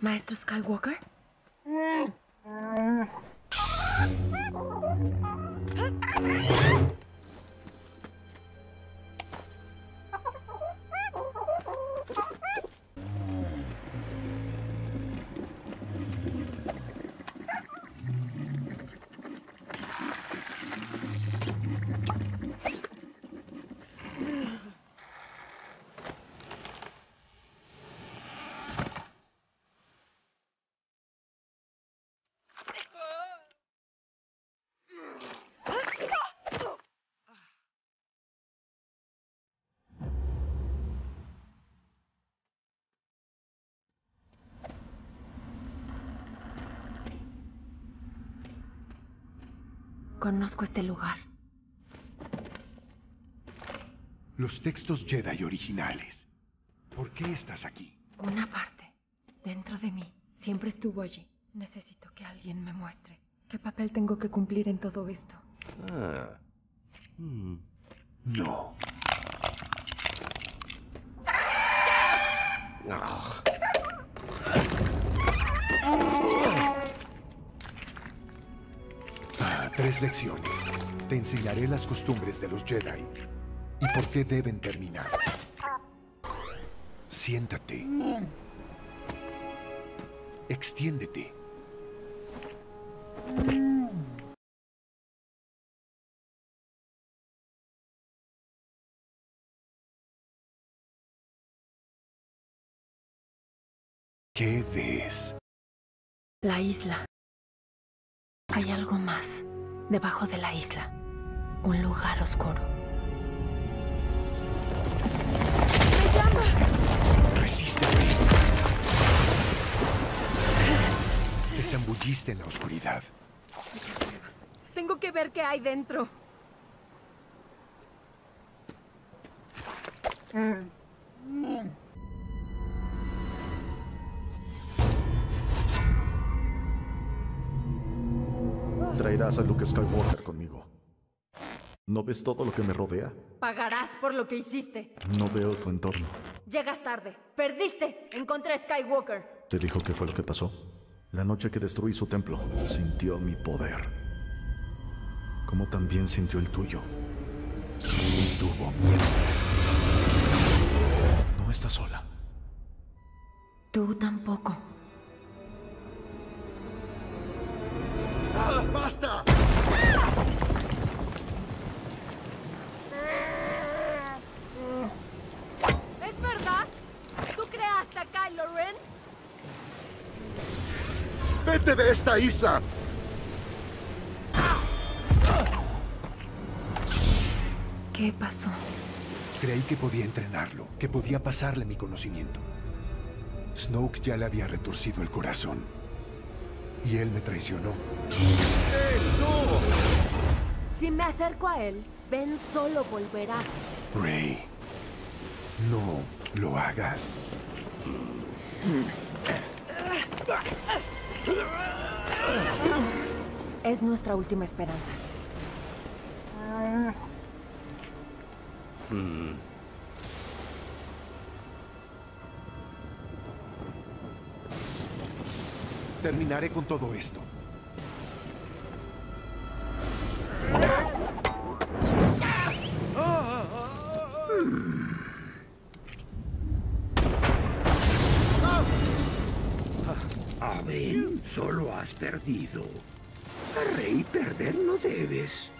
Maestro Skywalker. Conozco este lugar. Los textos Jedi originales. ¿Por qué estás aquí? Una parte, dentro de mí, siempre estuvo allí. Necesito que alguien me muestre qué papel tengo que cumplir en todo esto. Ah. Hmm. No. Ah. Tres lecciones. Te enseñaré las costumbres de los Jedi y por qué deben terminar. Siéntate. Extiéndete. ¿Qué ves? La isla. Hay algo más debajo de la isla. Un lugar oscuro. Resiste. Te zambulliste en la oscuridad. Tengo que ver qué hay dentro. Traerás a Luke Skywalker conmigo. ¿No ves todo lo que me rodea? Pagarás por lo que hiciste. No veo tu entorno. Llegas tarde. Perdiste. Encontré a Skywalker. ¿Te dijo qué fue lo que pasó? La noche que destruí su templo, sintió mi poder. Como también sintió el tuyo. Y tuvo miedo. No estás sola. Tú tampoco. ¡Vete de esta isla! ¿Qué pasó? Creí que podía entrenarlo, que podía pasarle mi conocimiento. Snoke ya le había retorcido el corazón. Y él me traicionó. Si me acerco a él, Ben solo volverá. Rey, no lo hagas. Es nuestra última esperanza. Hmm. Terminaré con todo esto. Solo has perdido. Rey perder no debes.